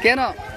电脑。